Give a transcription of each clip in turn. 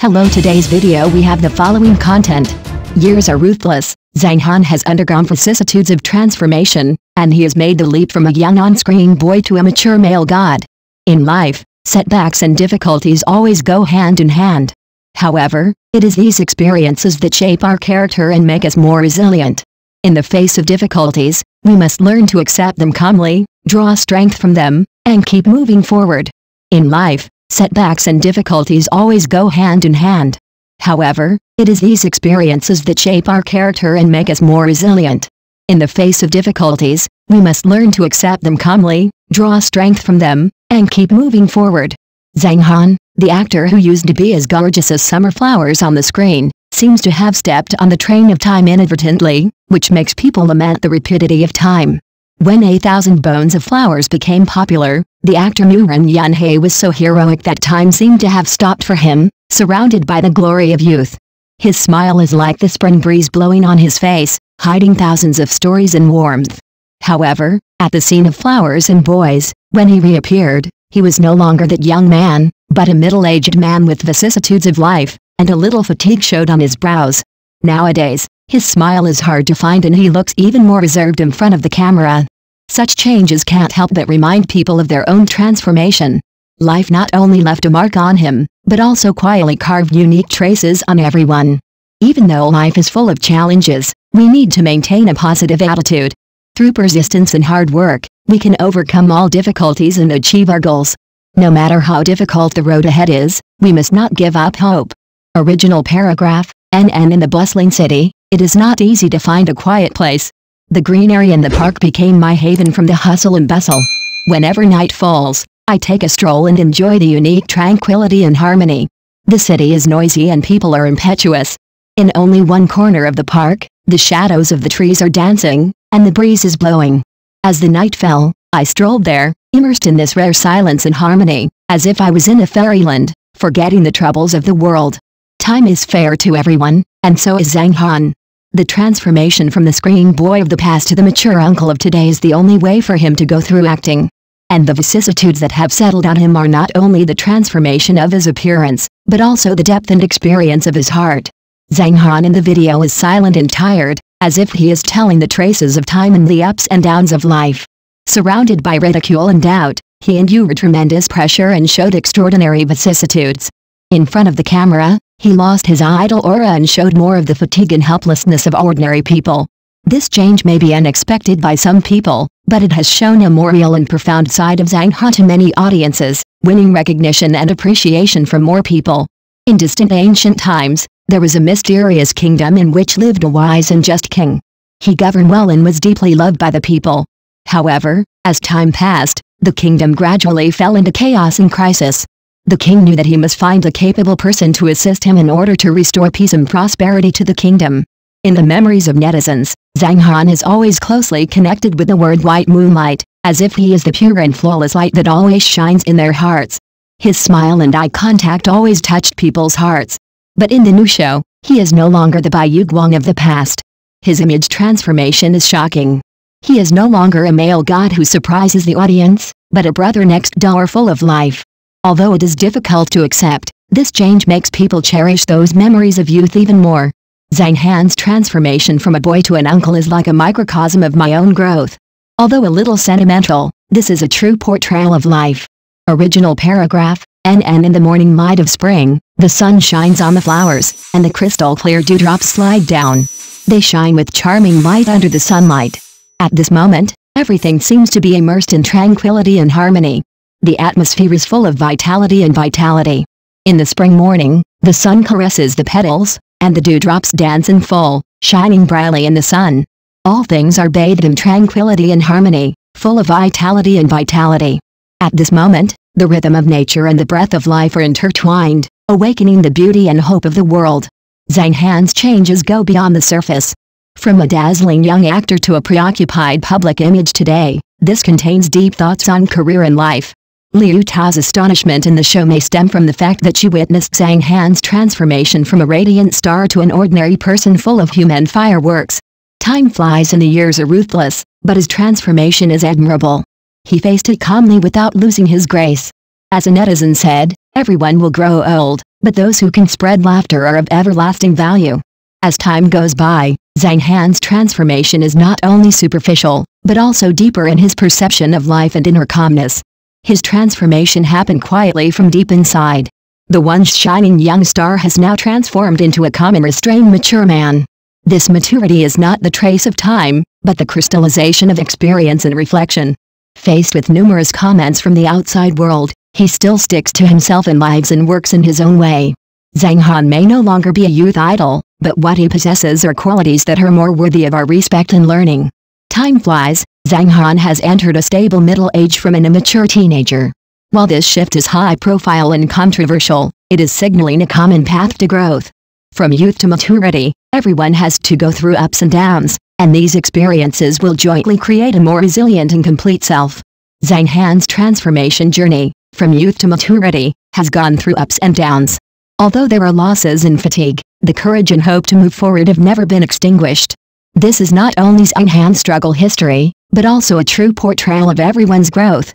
Hello today's video we have the following content. Years are ruthless, Zhang Han has undergone vicissitudes of transformation, and he has made the leap from a young on-screen boy to a mature male god. In life, setbacks and difficulties always go hand in hand. However, it is these experiences that shape our character and make us more resilient. In the face of difficulties, we must learn to accept them calmly, draw strength from them, and keep moving forward. In life, setbacks and difficulties always go hand in hand. However, it is these experiences that shape our character and make us more resilient. In the face of difficulties, we must learn to accept them calmly, draw strength from them, and keep moving forward. Zhang Han, the actor who used to be as gorgeous as summer flowers on the screen, seems to have stepped on the train of time inadvertently, which makes people lament the rapidity of time. When A Thousand Bones of Flowers became popular, the actor Muran Yunhei was so heroic that time seemed to have stopped for him, surrounded by the glory of youth. His smile is like the spring breeze blowing on his face, hiding thousands of stories and warmth. However, at the scene of flowers and boys, when he reappeared, he was no longer that young man, but a middle-aged man with vicissitudes of life, and a little fatigue showed on his brows. Nowadays, his smile is hard to find and he looks even more reserved in front of the camera. Such changes can't help but remind people of their own transformation. Life not only left a mark on him, but also quietly carved unique traces on everyone. Even though life is full of challenges, we need to maintain a positive attitude. Through persistence and hard work, we can overcome all difficulties and achieve our goals. No matter how difficult the road ahead is, we must not give up hope. Original paragraph, NN in the bustling city, it is not easy to find a quiet place. The greenery in the park became my haven from the hustle and bustle. Whenever night falls, I take a stroll and enjoy the unique tranquility and harmony. The city is noisy and people are impetuous. In only one corner of the park, the shadows of the trees are dancing, and the breeze is blowing. As the night fell, I strolled there, immersed in this rare silence and harmony, as if I was in a fairyland, forgetting the troubles of the world. Time is fair to everyone, and so is Zhang Han. The transformation from the screaming boy of the past to the mature uncle of today is the only way for him to go through acting. And the vicissitudes that have settled on him are not only the transformation of his appearance, but also the depth and experience of his heart. Zhang Han in the video is silent and tired, as if he is telling the traces of time and the ups and downs of life. Surrounded by ridicule and doubt, he endured tremendous pressure and showed extraordinary vicissitudes. In front of the camera, he lost his idol aura and showed more of the fatigue and helplessness of ordinary people. This change may be unexpected by some people, but it has shown a more real and profound side of Zhang He to many audiences, winning recognition and appreciation from more people. In distant ancient times, there was a mysterious kingdom in which lived a wise and just king. He governed well and was deeply loved by the people. However, as time passed, the kingdom gradually fell into chaos and crisis. The king knew that he must find a capable person to assist him in order to restore peace and prosperity to the kingdom. In the memories of netizens, Zhang Han is always closely connected with the word white moonlight, as if he is the pure and flawless light that always shines in their hearts. His smile and eye contact always touched people's hearts. But in the new show, he is no longer the Bai Guang of the past. His image transformation is shocking. He is no longer a male god who surprises the audience, but a brother next door full of life. Although it is difficult to accept, this change makes people cherish those memories of youth even more. Zhang Han's transformation from a boy to an uncle is like a microcosm of my own growth. Although a little sentimental, this is a true portrayal of life. Original paragraph, NN in the morning light of spring, the sun shines on the flowers, and the crystal clear dewdrops slide down. They shine with charming light under the sunlight. At this moment, everything seems to be immersed in tranquility and harmony. The atmosphere is full of vitality and vitality. In the spring morning, the sun caresses the petals, and the dewdrops dance and fall, shining brightly in the sun. All things are bathed in tranquility and harmony, full of vitality and vitality. At this moment, the rhythm of nature and the breath of life are intertwined, awakening the beauty and hope of the world. Zhang Han's changes go beyond the surface. From a dazzling young actor to a preoccupied public image today, this contains deep thoughts on career and life. Liu Tao's astonishment in the show may stem from the fact that she witnessed Zhang Han's transformation from a radiant star to an ordinary person full of human fireworks. Time flies and the years are ruthless, but his transformation is admirable. He faced it calmly without losing his grace. As a netizen said, everyone will grow old, but those who can spread laughter are of everlasting value. As time goes by, Zhang Han's transformation is not only superficial, but also deeper in his perception of life and inner calmness. His transformation happened quietly from deep inside. The once shining young star has now transformed into a calm and restrained mature man. This maturity is not the trace of time, but the crystallization of experience and reflection. Faced with numerous comments from the outside world, he still sticks to himself and lives and works in his own way. Zhang Han may no longer be a youth idol, but what he possesses are qualities that are more worthy of our respect and learning. Time flies, Zhang Han has entered a stable middle age from an immature teenager. While this shift is high profile and controversial, it is signaling a common path to growth. From youth to maturity, everyone has to go through ups and downs, and these experiences will jointly create a more resilient and complete self. Zhang Han's transformation journey, from youth to maturity, has gone through ups and downs. Although there are losses and fatigue, the courage and hope to move forward have never been extinguished. This is not only Zhang Han's struggle history, but also a true portrayal of everyone's growth.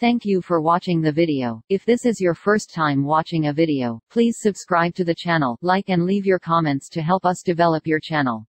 Thank you for watching the video. If this is your first time watching a video, please subscribe to the channel, like and leave your comments to help us develop your channel.